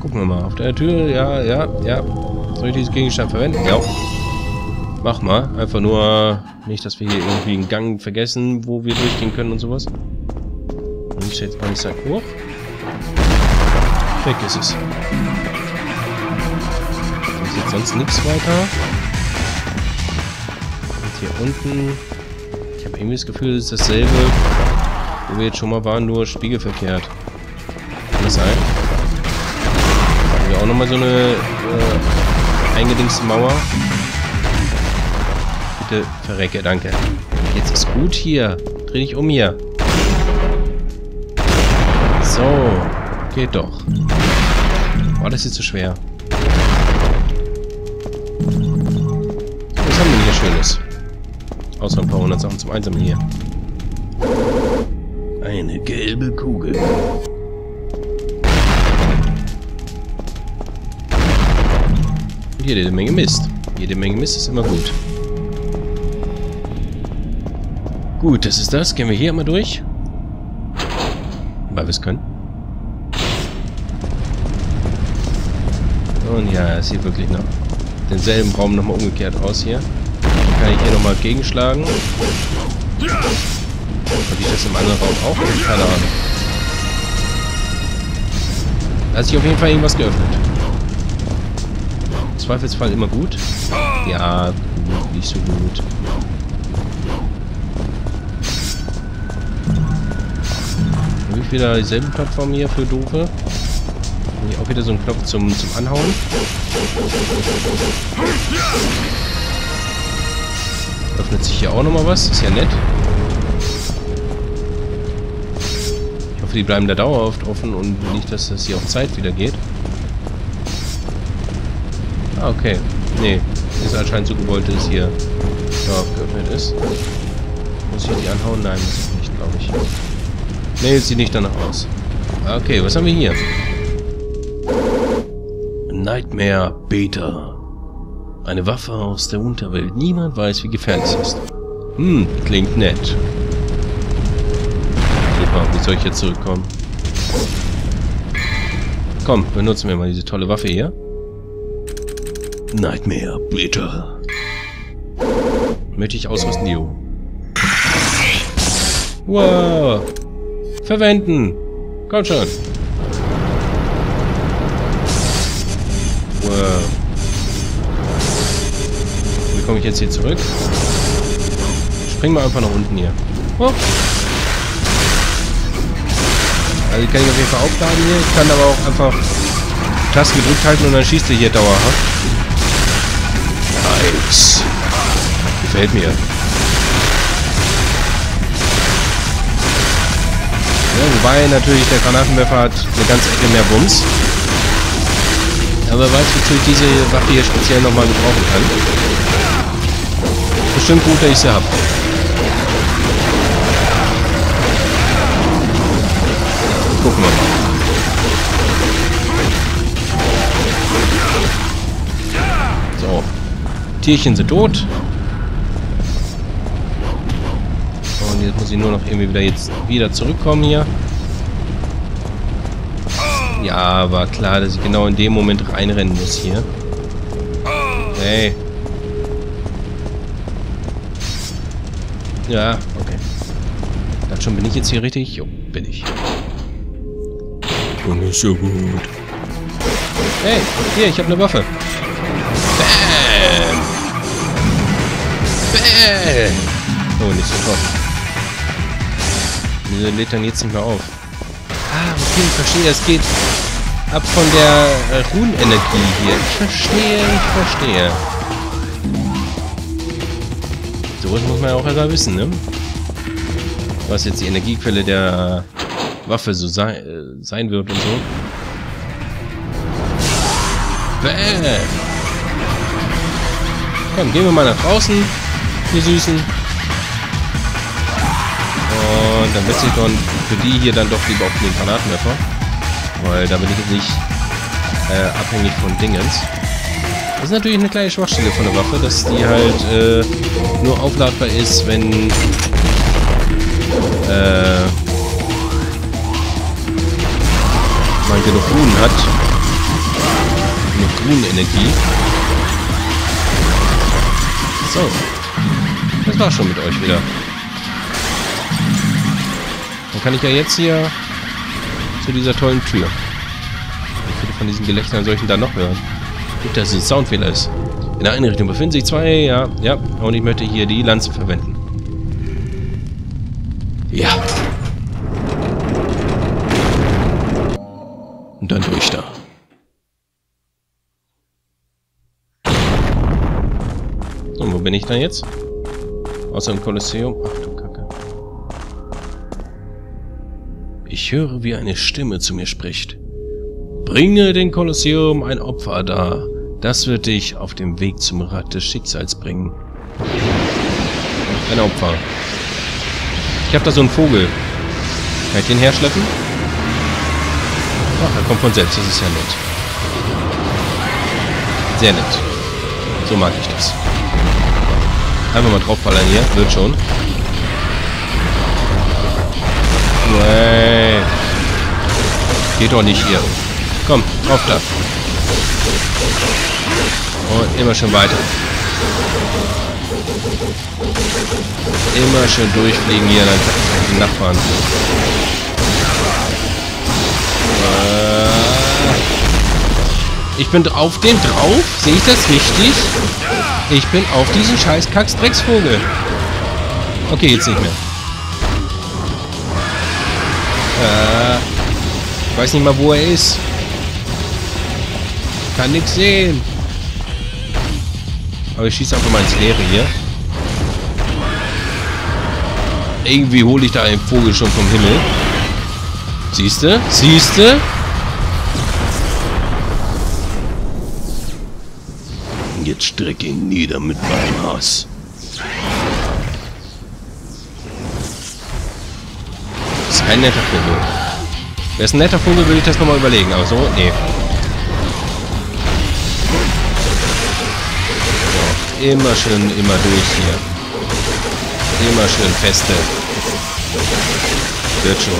Gucken wir mal. Auf der Tür, ja, ja, ja. Soll ich diesen Gegenstand verwenden? Ja. Mach mal. Einfach nur nicht, dass wir hier irgendwie einen Gang vergessen, wo wir durchgehen können und sowas. Und ich jetzt mal nicht sagen, hoch. Weg ist es. Ist jetzt sonst nichts weiter. Und hier unten. Ich habe irgendwie das Gefühl, es ist dasselbe, wo wir jetzt schon mal waren, nur spiegelverkehrt. Kann das sein? Auch nochmal so eine äh, eingedingste Mauer? Bitte verrecke, danke. Jetzt ist gut hier. Dreh dich um hier. So. Geht doch. War das jetzt so schwer? Was haben wir hier Schönes? Außer ein paar hundert Sachen zum Einsammeln hier. Eine gelbe Kugel. Und jede Menge Mist. Jede Menge Mist ist immer gut. Gut, das ist das. Gehen wir hier immer durch. Weil wir es können. Und ja, es sieht wirklich noch denselben Raum nochmal umgekehrt aus hier. Dann kann ich hier nochmal gegenschlagen. Und ich das im anderen Raum auch? Keine Ahnung. Da hat sich auf jeden Fall irgendwas geöffnet. Zweifelsfall immer gut. Ja, nicht so gut. Habe ich wieder dieselben Plattform hier für Doofe? Hier auch wieder so ein Knopf zum, zum Anhauen. Öffnet sich hier auch nochmal was. Ist ja nett. Ich hoffe, die bleiben da dauerhaft offen und nicht, dass das hier auf Zeit wieder geht. Ah, okay. Nee. Ist anscheinend so gewollt, dass hier dauerhaft geöffnet ist. Muss ich die anhauen? Nein, muss ich nicht, glaube ich. Nee, sieht nicht danach aus. Okay, was haben wir hier? Nightmare Beta. Eine Waffe aus der Unterwelt. Niemand weiß, wie gefährlich sie ist. Hm, klingt nett. Super, wie soll ich jetzt zurückkommen? Komm, benutzen wir mal diese tolle Waffe hier. Nightmare Beta. Möchte ich ausrüsten, Jo. Wow. Verwenden. Komm schon. Wow. Wie komme ich jetzt hier zurück? Spring mal einfach nach unten hier. Oh. Also die kann ich auf jeden Fall aufladen hier. Ich kann aber auch einfach Taste gedrückt halten und dann schießt er hier dauerhaft. Gefällt mir. Ja, wobei natürlich der Granatenwerfer hat eine ganze Ecke mehr Bums. Aber weiß, wozu ich diese Waffe hier speziell nochmal gebrauchen kann. Bestimmt gut, dass ich sie habe. Gucken wir mal. So. Tierchen sind tot. Muss ich nur noch irgendwie wieder jetzt wieder zurückkommen hier. Ja, war klar, dass ich genau in dem Moment reinrennen muss hier. Hey. Ja, okay. Dann schon, bin ich jetzt hier richtig? Jo, bin ich. Und nicht so gut. Hey, hier, ich habe eine Waffe. Bam! Bam! Oh, nicht so toll. Wieso lädt dann jetzt nicht mehr auf? Ah, okay, ich verstehe. Es geht ab von der äh, Runenenergie hier. Ich verstehe, ich verstehe. So was muss man ja auch erstmal wissen, ne? Was jetzt die Energiequelle der Waffe so sei, äh, sein wird und so. Bäh. Komm, gehen wir mal nach draußen, die Süßen. Und dann wechsle ich dann für die hier dann doch lieber auf den Granatenwerfer. Weil da bin ich jetzt nicht äh, abhängig von Dingens. Das ist natürlich eine kleine Schwachstelle von der Waffe, dass die halt äh, nur aufladbar ist, wenn äh, man genug Runen hat. Runenenergie. So. Das war schon mit euch wieder. Kann ich ja jetzt hier zu dieser tollen Tür. Wie viele von diesen Gelächtern soll ich denn da noch hören? Gut, dass es ein Soundfehler ist. In der Einrichtung befinden sich zwei, ja, ja. Und ich möchte hier die Lanze verwenden. Ja. Und dann durch da. Und wo bin ich dann jetzt? Außer im Kolosseum? Ach du Ich höre, wie eine Stimme zu mir spricht. Bringe den Kolosseum ein Opfer dar. Das wird dich auf dem Weg zum Rad des Schicksals bringen. Ein Opfer. Ich habe da so einen Vogel. Kann ich den herschleppen? Ach, er kommt von selbst. Das ist ja nett. Sehr nett. So mag ich das. Einfach mal draufballern hier. Wird schon. Geht doch nicht hier. Komm, drauf da. Und immer schön weiter. Immer schön durchfliegen hier, dann die Nachbarn. Äh, ich bin auf den drauf? Sehe ich das richtig? Ich bin auf diesen scheiß Kacks Drecksvogel. Okay, jetzt nicht mehr. Äh, ich weiß nicht mal, wo er ist. Kann nichts sehen. Aber ich schieße einfach mal ins Leere hier. Irgendwie hole ich da einen Vogel schon vom Himmel. Siehste? Siehste? Jetzt strecke ihn nieder mit meinem Hass. Das ist kein netter Vogel. Wäre es ein netter Vogel, würde ich das nochmal überlegen. Aber so, nee. So, immer schön, immer durch hier. Immer schön feste. Wird schon.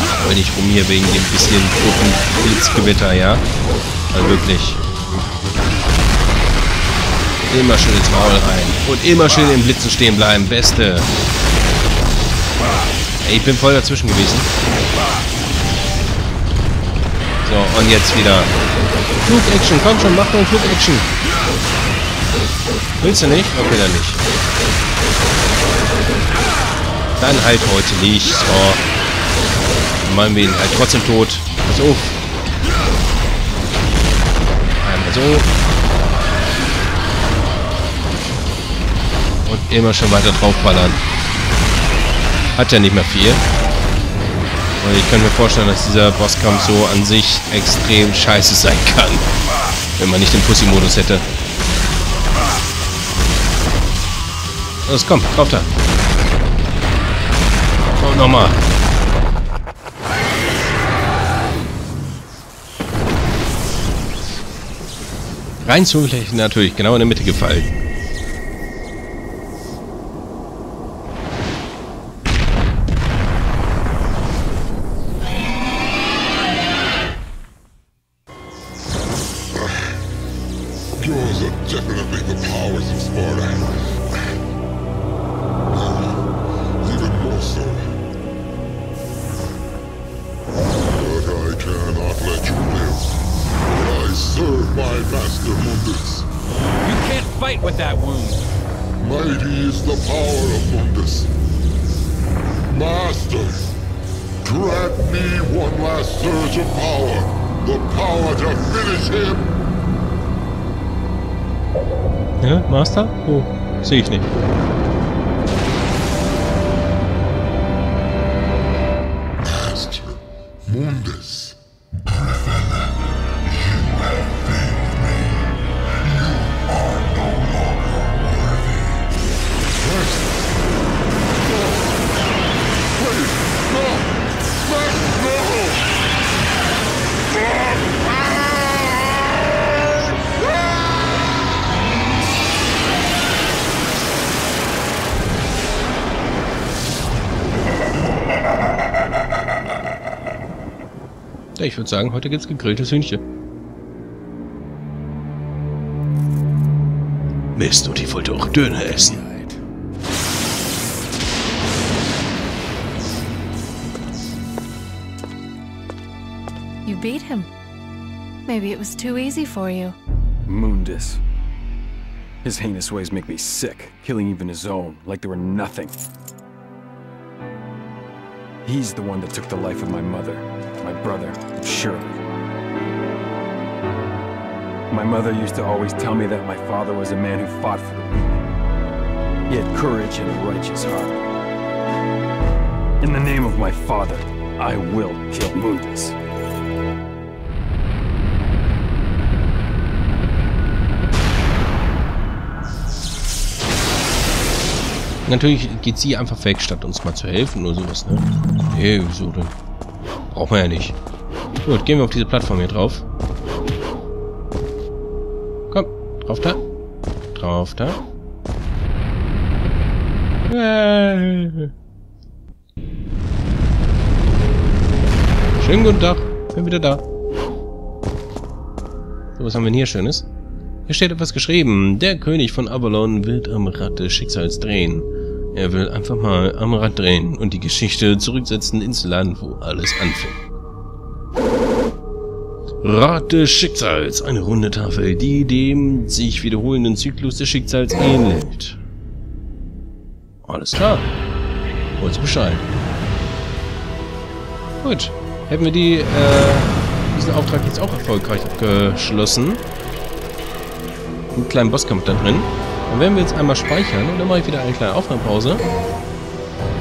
Ach, nicht rum hier wegen dem bisschen guten Blitzgewitter, ja? Also wirklich. Immer schön ins Maul rein. Und immer schön im Blitzen stehen bleiben. Beste. Ey, ich bin voll dazwischen gewesen. So, und jetzt wieder. Flug-Action, komm schon, mach nur Flug-Action. Willst du nicht? Okay, dann nicht. Dann halt heute nicht. So. Machen wir ihn halt trotzdem tot. Pass. Einmal so. Und immer schon weiter draufballern. Hat ja nicht mehr viel. Und ich kann mir vorstellen, dass dieser Bosskampf so an sich extrem scheiße sein kann. Wenn man nicht den Pussy-Modus hätte. Los, komm, drauf da. Und nochmal. Rein zufällig natürlich genau in der Mitte gefallen. Are definitely the powers of Sparta. Uh, even more so. But I cannot let you live. I serve my master Mundus. You can't fight with that wound. Mighty is the power of Mundus. Master, grant me one last surge of power. The power to finish him. Ja, Master? Oh, sehe ich nicht. Ja, ich würde sagen, heute gibt's gegrilltes Hühnchen. Mist, und ich wollte auch Döner essen. You beat him. Maybe it was too easy for you. Mundus. His heinous ways make me sick, killing even his own, like they were nothing. He's the one that took the life of my mother, my brother, Shirley. My mother used to always tell me that my father was a man who fought for the weak. He had courage and a righteous heart. In the name of my father, I will kill Mundus. Natürlich geht sie einfach weg, statt uns mal zu helfen oder sowas, ne? Nee, wieso denn? Braucht man ja nicht. Gut, gehen wir auf diese Plattform hier drauf. Komm, drauf da. Drauf da. Schönen guten Tag. Bin wieder da. So, was haben wir denn hier Schönes? Hier steht etwas geschrieben. Der König von Avalon wird am Rad des Schicksals drehen. Er will einfach mal am Rad drehen und die Geschichte zurücksetzen ins Land, wo alles anfing. Rad des Schicksals. Eine runde Tafel, die dem sich wiederholenden Zyklus des Schicksals ähnelt. Alles klar. Hol's Bescheid. Gut. Hätten wir die, äh, diesen Auftrag jetzt auch erfolgreich abgeschlossen. Einen kleinen Bosskampf da drin. Dann werden wir jetzt einmal speichern und dann mache ich wieder eine kleine Aufnahmepause.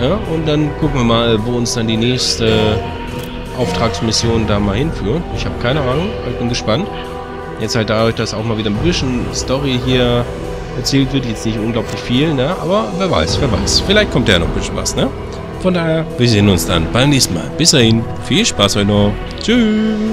Ja, und dann gucken wir mal, wo uns dann die nächste Auftragsmission da mal hinführt. Ich habe keine Ahnung, ich bin gespannt. Jetzt halt dadurch, dass auch mal wieder ein bisschen Story hier erzählt wird, jetzt nicht unglaublich viel, ne? Aber wer weiß, wer weiß. Vielleicht kommt ja noch ein bisschen was, ne? Von daher, wir sehen uns dann beim nächsten Mal. Bis dahin, viel Spaß euch noch. Tschüss.